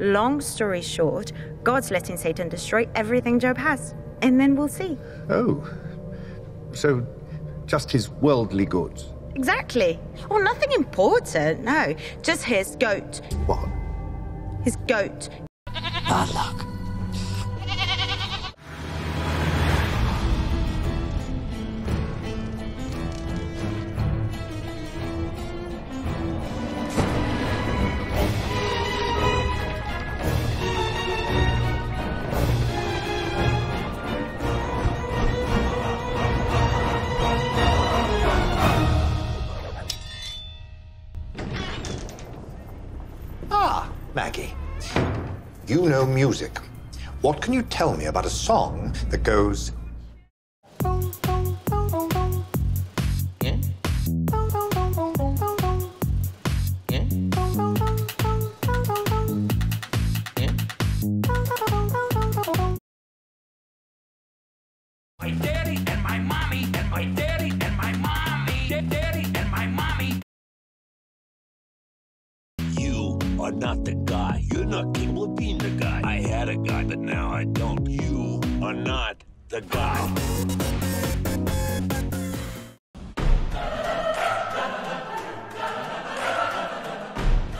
Long story short, God's letting Satan destroy everything Job has. And then we'll see. Oh. So, just his worldly goods? Exactly. Well, nothing important, no. Just his goat. What? His goat. Bad luck. Maggie. You know music. What can you tell me about a song that goes. My daddy not the guy. You're not capable of being the guy. I had a guy, but now I don't. You are not the guy.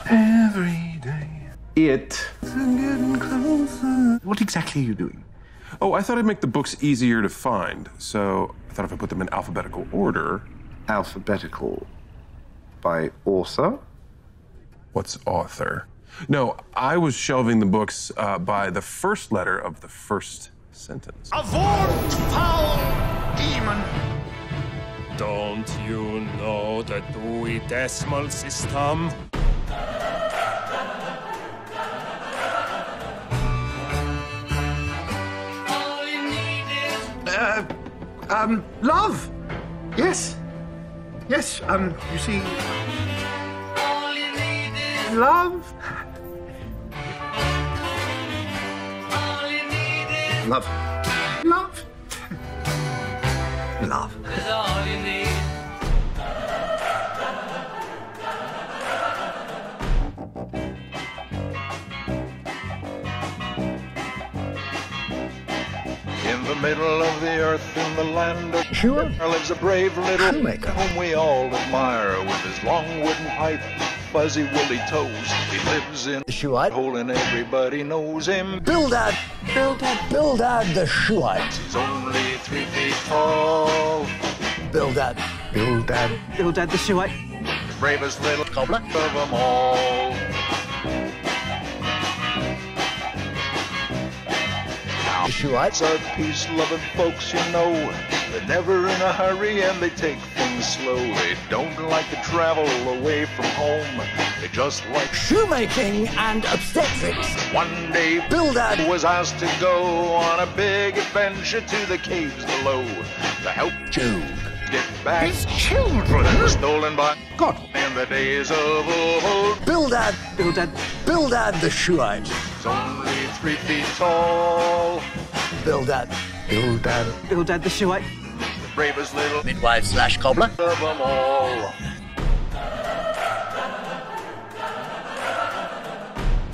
Every day. It. What exactly are you doing? Oh, I thought I'd make the books easier to find. So I thought if I put them in alphabetical order. Alphabetical. By author? What's author? No, I was shelving the books uh, by the first letter of the first sentence. Avaunt, foul demon! Don't you know the Dewey Decimal System? Uh, um, love. Yes. Yes, um, you see. Love. Love. Love. Love. In the middle of the earth, in the land of Sure. there lives a brave little Shoemaker. whom we all admire with his long wooden pipe, fuzzy woolly toes. He lives in The Shuhite? hole and everybody knows him. Bildad! Bildad! Bildad the Shuhite! He's only three feet tall. Bildad! Bildad. Bildad the Shuhite. The bravest little Cobbler? of them all. The Shuhites are peace-loving folks, you know. They're never in a hurry and they take things slow. They don't like to travel away from home. They just like shoemaking and obstetrics. One day Bildad was asked to go on a big adventure to the caves below to help Job. get back His children. stolen by God. in the days of old. Bildad! Bildad. Bildad the Shuhite! He's only three feet tall. Bildad! Bildad. Bildad the Shuhite. The eh? bravest little Midwife slash cobbler. of them all.